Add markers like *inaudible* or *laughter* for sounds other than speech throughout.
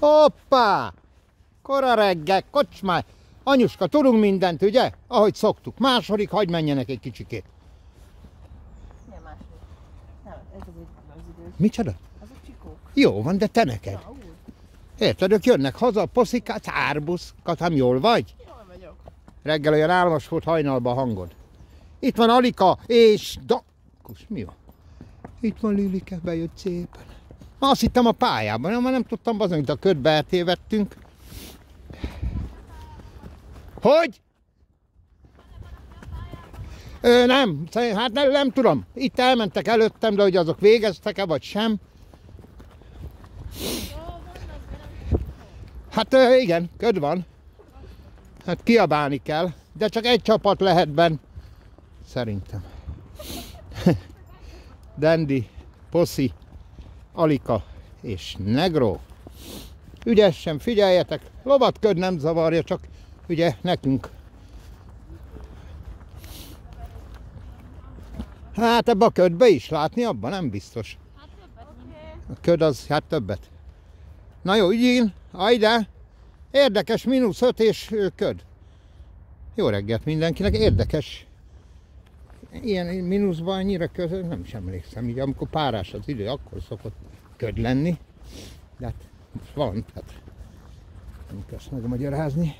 Hoppá! Kora reggel, kocsmáj! Anyuska, tudunk mindent, ugye? Ahogy szoktuk. Második, hagyd menjenek egy kicsikét. Nem második. Nem, ez az egy az idős. Micsoda? Azok csikók. Jó van, de te neked. Na. Érted, ők jönnek haza, poszikát, árbusz, katám, jól vagy? Jól vagyok. Reggel olyan álmos volt hajnalban a hangod. Itt van Alika és da... Kus, mi van? Itt van Lilike, bejött szépen. Azt hittem a pályában, nem, nem tudtam bazony, hogy a ködbe eltévedtünk. Hogy? Ö, nem, hát nem, nem tudom. Itt elmentek előttem, de hogy azok végeztek-e, vagy sem. Hát ö, igen, köd van. Hát kiabálni kell, de csak egy csapat lehet benn. Szerintem. *laughs* Dandy, Poszi, Alika és Negro. Ügyesen figyeljetek, lovat köd nem zavarja, csak ugye nekünk. Hát ebbe a ködbe is látni, abban nem biztos. A köd az, hát többet. Na jó, ügyén, ajde! Érdekes, mínusz 5 és köd. Jó reggelt mindenkinek, érdekes. Ilyen mínuszban annyira közön nem sem emlékszem. Így amikor párás az idő, akkor szokott köd lenni. De hát most van, hát nem kell ezt megmagyarázni.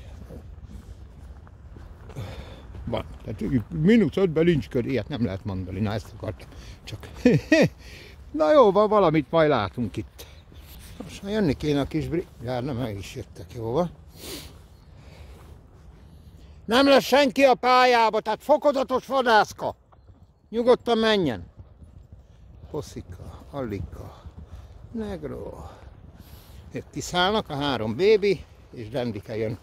Van. Tehát mínusz 5-ben nincs köd, ilyet nem lehet mondani. Na ezt akartam. Csak. *laughs* Na jó, van, valamit majd látunk itt. Most már jönni kéne a kis brigár, nem meg is jöttek, jó van. Nem lesz senki a pályába, tehát fokozatos vadászka. Nyugodtan menjen. Poszika, Allika, Negro. Ők kiszállnak, a három bébi, és Dandike jön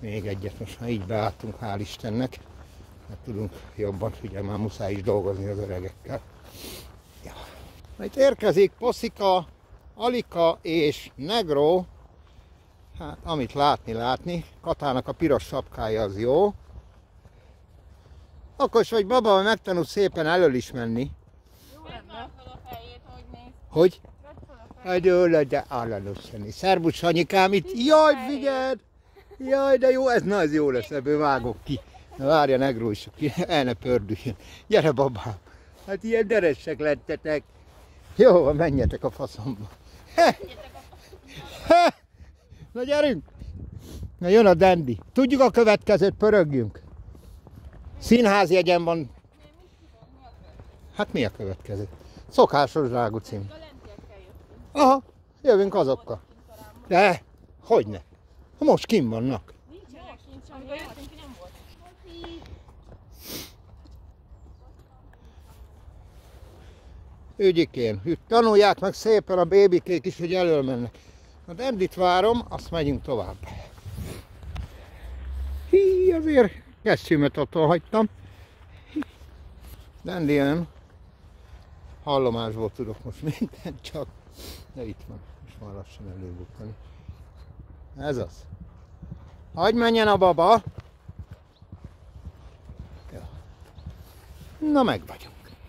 még egyet. Most már így beálltunk, hál' Istennek. Mert tudunk jobban, ugye már muszáj is dolgozni az öregekkel. Ja. Na érkezik Poszika, Alika és Negro. Hát, amit látni, látni. Katának a piros sapkája az jó. Okos vagy baba, hogy megtanulsz szépen elől is menni. Jó lenne. Hogy? Hát jó de állanossani. Szerbusz Sanyikám itt. Jaj, figyeld! Jaj, de jó, ez na, ez jó lesz, ebből vágok ki. Na várja, ki *laughs* el ne pördüljön. Gyere, babám. Hát ilyen deressek lettetek. Jó, van, menjetek a faszomba. He! He! Na gyerünk! Na jön a Dandy. Tudjuk a következőt, pörögjünk. Színházjegyen van. Hát mi a következő? Szokásos drágú cím. Aha, jövünk azokkal. De, hogyne. Most kim vannak. Ügyikén. Tanulják meg szépen a bébikék is, hogy elől mennek. Na Dandit várom, azt megyünk tovább. Hí, azért kesztyűmet attól hagytam. Dandy jön. Hallomásból tudok most mindent csak. De itt van. Most már lassan előbukkani. Ez az. Hagy menjen a baba. Ja. Na meg vagyunk.